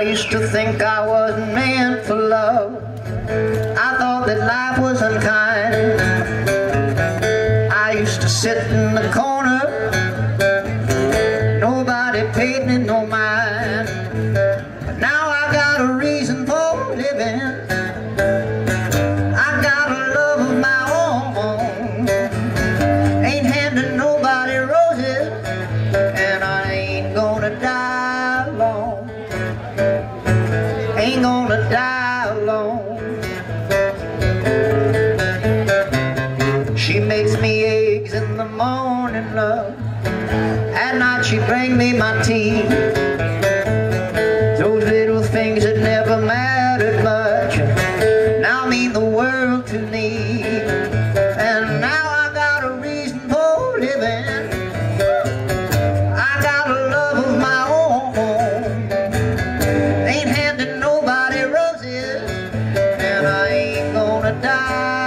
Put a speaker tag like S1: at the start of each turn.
S1: think I wasn't meant for love. I thought that life was unkind. I used to sit in the corner. Ain't gonna die alone. She makes me eggs in the morning, love. At night she bring me my tea. die.